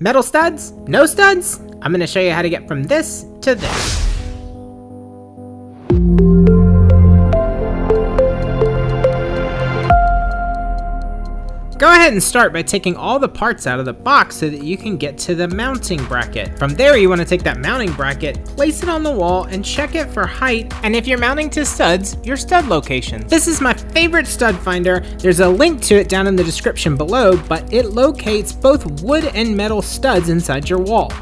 Metal studs? No studs? I'm gonna show you how to get from this to this. Go ahead and start by taking all the parts out of the box so that you can get to the mounting bracket. From there, you want to take that mounting bracket, place it on the wall, and check it for height, and if you're mounting to studs, your stud location. This is my favorite stud finder. There's a link to it down in the description below, but it locates both wood and metal studs inside your wall.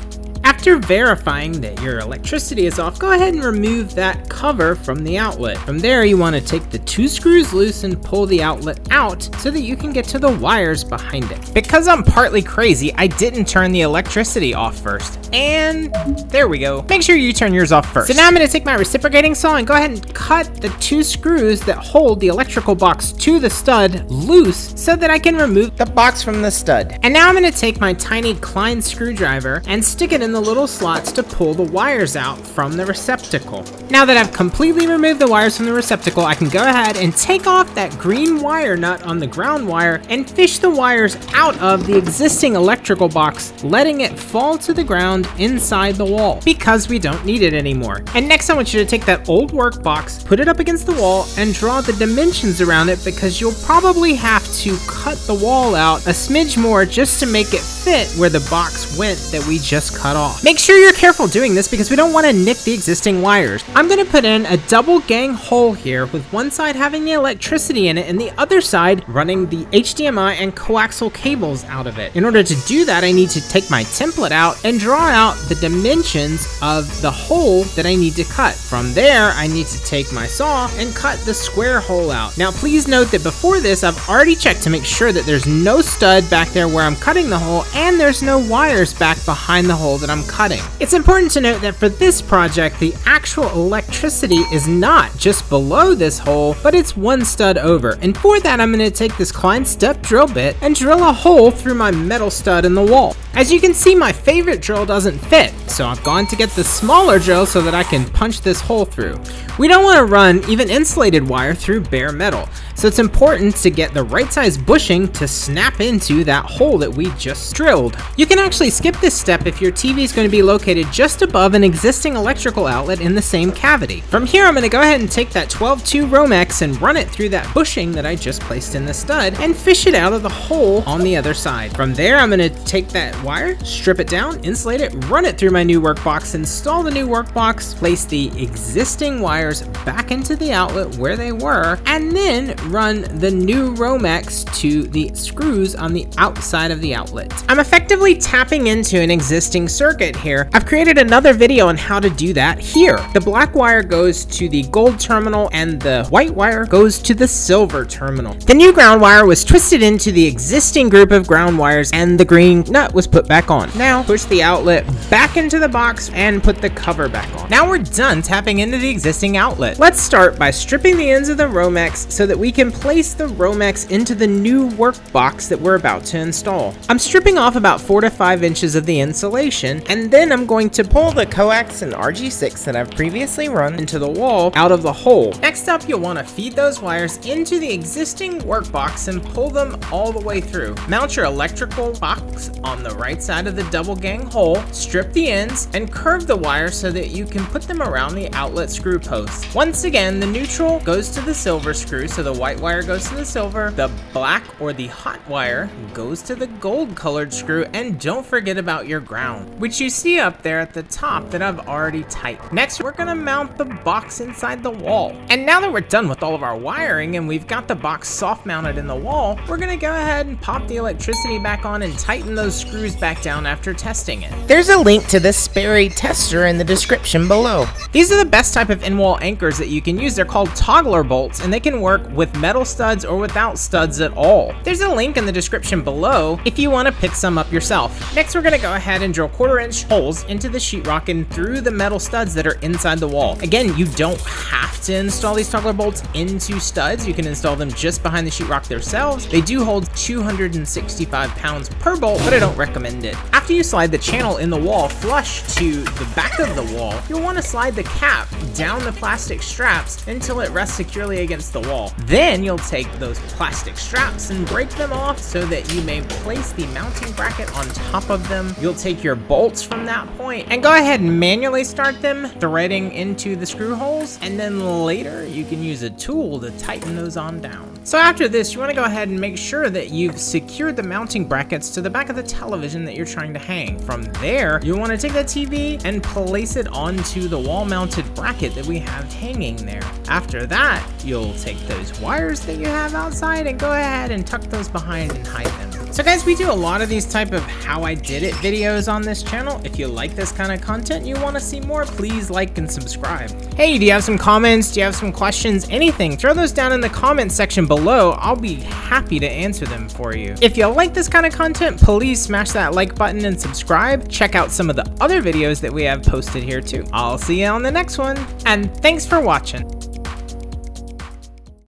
After verifying that your electricity is off, go ahead and remove that cover from the outlet. From there, you want to take the two screws loose and pull the outlet out so that you can get to the wires behind it. Because I'm partly crazy, I didn't turn the electricity off first. And there we go. Make sure you turn yours off first. So now I'm going to take my reciprocating saw and go ahead and cut the two screws that hold the electrical box to the stud loose so that I can remove the box from the stud. And now I'm going to take my tiny Klein screwdriver and stick it in the little little slots to pull the wires out from the receptacle. Now that I've completely removed the wires from the receptacle, I can go ahead and take off that green wire nut on the ground wire and fish the wires out of the existing electrical box, letting it fall to the ground inside the wall because we don't need it anymore. And next I want you to take that old work box, put it up against the wall and draw the dimensions around it because you'll probably have to cut the wall out a smidge more just to make it fit where the box went that we just cut off. Make sure you're careful doing this because we don't want to nick the existing wires. I'm going to put in a double gang hole here with one side having the electricity in it and the other side running the HDMI and coaxial cables out of it. In order to do that, I need to take my template out and draw out the dimensions of the hole that I need to cut. From there, I need to take my saw and cut the square hole out. Now, please note that before this, I've already checked to make sure that there's no stud back there where I'm cutting the hole and there's no wires back behind the hole that I'm cutting cutting. It's important to note that for this project, the actual electricity is not just below this hole, but it's one stud over. And for that, I'm gonna take this Klein step drill bit and drill a hole through my metal stud in the wall. As you can see, my favorite drill doesn't fit, so I've gone to get the smaller drill so that I can punch this hole through. We don't wanna run even insulated wire through bare metal, so it's important to get the right size bushing to snap into that hole that we just drilled. You can actually skip this step if your TV is going to be located just above an existing electrical outlet in the same cavity. From here I'm going to go ahead and take that 12-2 Romex and run it through that bushing that I just placed in the stud and fish it out of the hole on the other side. From there I'm going to take that wire, strip it down, insulate it, run it through my new workbox, install the new workbox, place the existing wires back into the outlet where they were, and then run the new Romex to the screws on the outside of the outlet. I'm effectively tapping into an existing circuit here. I've created another video on how to do that here. The black wire goes to the gold terminal and the white wire goes to the silver terminal. The new ground wire was twisted into the existing group of ground wires and the green nut was put back on. Now push the outlet back into the box and put the cover back on. Now we're done tapping into the existing outlet. Let's start by stripping the ends of the Romex so that we can place the Romex into the new work box that we're about to install. I'm stripping off about 4 to 5 inches of the insulation, and then I'm going to pull the coax and RG6 that I've previously run into the wall out of the hole. Next up, you'll want to feed those wires into the existing workbox and pull them all the way through. Mount your electrical box on the right side of the double gang hole, strip the ends, and curve the wire so that you can put them around the outlet screw posts. Once again, the neutral goes to the silver screw, so the white wire goes to the silver, the black or the hot wire goes to the gold colored screw, and don't forget about your ground, which you see up there at the top that I've already tightened. Next, we're gonna mount the box inside the wall. And now that we're done with all of our wiring and we've got the box soft mounted in the wall, we're gonna go ahead and pop the electricity back on and tighten those screws back down after testing it. There's a link to this Sperry tester in the description below. These are the best type of in-wall anchors that you can use. They're called toggler bolts and they can work with metal studs or without studs at all. There's a link in the description below if you want to pick some up yourself. Next we're to go ahead and drill quarter 4 inch holes into the sheetrock and through the metal studs that are inside the wall. Again, you don't have to install these toggle bolts into studs. You can install them just behind the sheetrock themselves. They do hold 265 pounds per bolt, but I don't recommend it. After you slide the channel in the wall flush to the back of the wall, you'll want to slide the cap down the plastic straps until it rests securely against the wall. Then you'll take those plastic straps and break them off so that you may place the mounting bracket on top of them. You'll take your bolts from that point and go ahead and manually start them, threading into the screw holes, and then later you can use a tool to tighten those on down. So after this, you want to go ahead and make sure that you've secured the mounting brackets to the back of the television that you're trying to hang. From there, you want to take the TV and place it onto the wall mounted bracket that we have hanging there. After that, you'll take those wires that you have outside and go ahead and tuck those behind and hide them. So guys, we do a lot of these type of how I did it videos on this channel. If you like this kind of content, you want to see more, please like and subscribe. Hey, do you have some comments? Do you have some questions? Anything? Throw those down in the comment section below. I'll be happy to answer them for you. If you like this kind of content, please smash that like button and subscribe. Check out some of the other videos that we have posted here too. I'll see you on the next one, and thanks for watching.